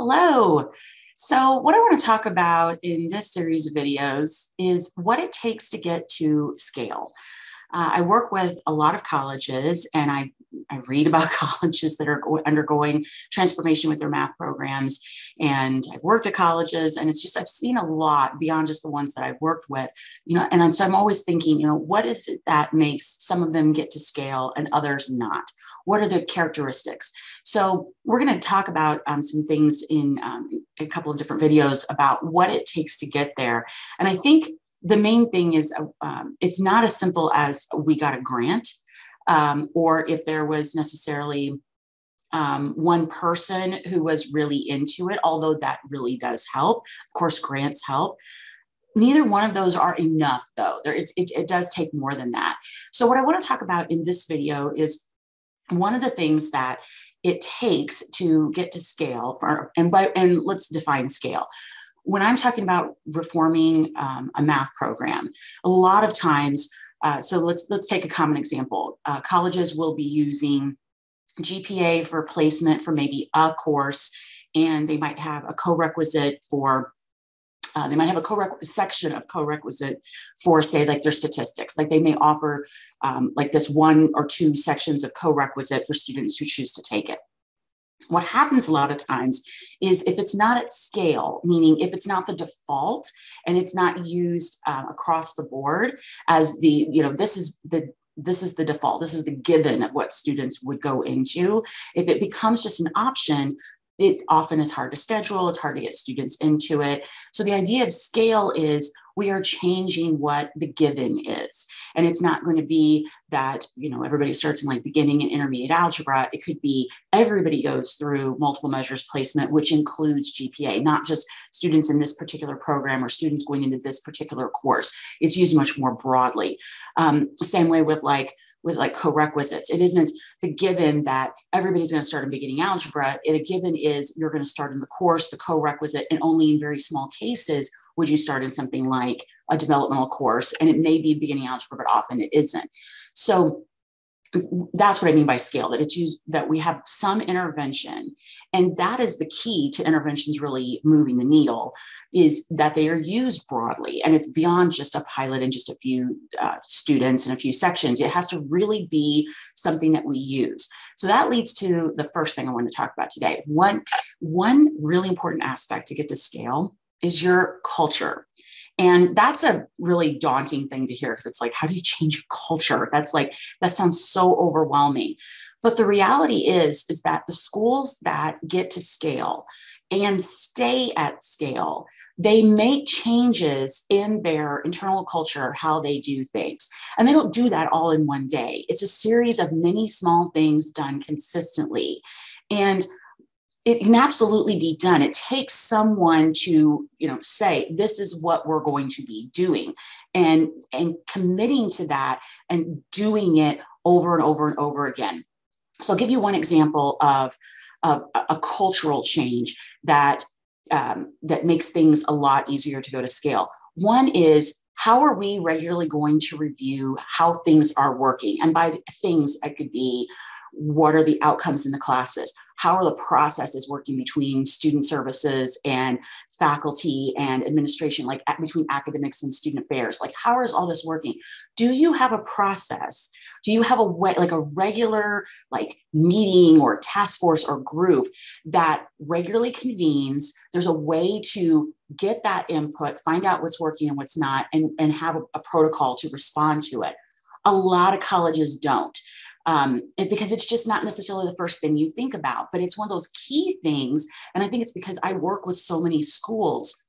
Hello. So, what I want to talk about in this series of videos is what it takes to get to scale. Uh, I work with a lot of colleges and I, I read about colleges that are undergoing transformation with their math programs. And I've worked at colleges and it's just, I've seen a lot beyond just the ones that I've worked with, you know, and so I'm always thinking, you know, what is it that makes some of them get to scale and others not? What are the characteristics? So we're going to talk about um, some things in um, a couple of different videos about what it takes to get there. And I think the main thing is uh, um, it's not as simple as we got a grant um, or if there was necessarily um, one person who was really into it, although that really does help. Of course, grants help. Neither one of those are enough, though. There, it, it, it does take more than that. So, what I want to talk about in this video is one of the things that it takes to get to scale for, and and let's define scale. When i'm talking about reforming um, a math program a lot of times uh, so let's let's take a common example. Uh, colleges will be using gpa for placement for maybe a course and they might have a co-requisite for uh, they might have a co section of co-requisite for say like their statistics. Like they may offer um, like this one or two sections of co-requisite for students who choose to take it. What happens a lot of times is if it's not at scale meaning if it's not the default and it's not used uh, across the board as the you know this is the this is the default. This is the given of what students would go into. If it becomes just an option it often is hard to schedule, it's hard to get students into it. So the idea of scale is we are changing what the given is. And it's not going to be that, you know, everybody starts in like beginning and intermediate algebra. It could be everybody goes through multiple measures placement, which includes GPA, not just students in this particular program or students going into this particular course. It's used much more broadly. Um, same way with like with like co-requisites. It isn't the given that everybody's going to start in beginning algebra. A given is you're going to start in the course, the co-requisite, and only in very small cases would you start in something like a developmental course. And it may be beginning algebra, but often it isn't. So that's what I mean by scale, that it's used that we have some intervention. And that is the key to interventions really moving the needle is that they are used broadly. And it's beyond just a pilot and just a few uh, students and a few sections. It has to really be something that we use. So that leads to the first thing I want to talk about today. One, one really important aspect to get to scale is your culture. And that's a really daunting thing to hear because it's like, how do you change your culture? That's like, that sounds so overwhelming. But the reality is, is that the schools that get to scale and stay at scale, they make changes in their internal culture, how they do things. And they don't do that all in one day. It's a series of many small things done consistently. And it can absolutely be done. It takes someone to you know say this is what we're going to be doing and and committing to that and doing it over and over and over again. So i'll give you one example of of a cultural change that um, that makes things a lot easier to go to scale. One is how are we regularly going to review how things are working? And by things it could be what are the outcomes in the classes? How are the processes working between student services and faculty and administration like between academics and student affairs? Like how is all this working? Do you have a process? Do you have a way like a regular like meeting or task force or group that regularly convenes? There's a way to get that input find out what's working and what's not and, and have a, a protocol to respond to it. A lot of colleges don't um, it, because it's just not necessarily the first thing you think about, but it's one of those key things. And I think it's because I work with so many schools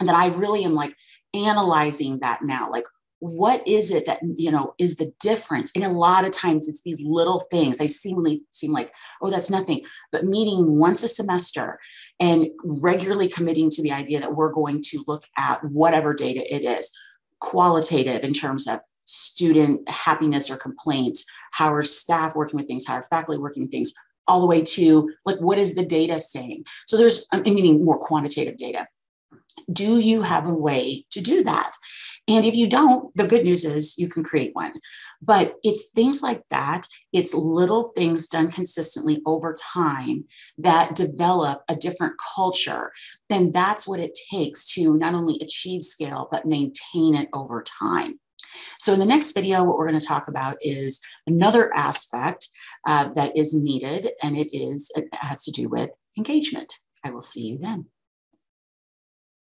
that I really am like analyzing that now. Like, what is it that you know is the difference and a lot of times it's these little things they seemingly seem like oh that's nothing but meeting once a semester and regularly committing to the idea that we're going to look at whatever data it is qualitative in terms of student happiness or complaints how are staff working with things how are faculty working with things all the way to like what is the data saying so there's i meaning more quantitative data do you have a way to do that And if you don't, the good news is you can create one. But it's things like that, it's little things done consistently over time that develop a different culture. And that's what it takes to not only achieve scale, but maintain it over time. So, in the next video, what we're going to talk about is another aspect uh, that is needed, and it is it has to do with engagement. I will see you then.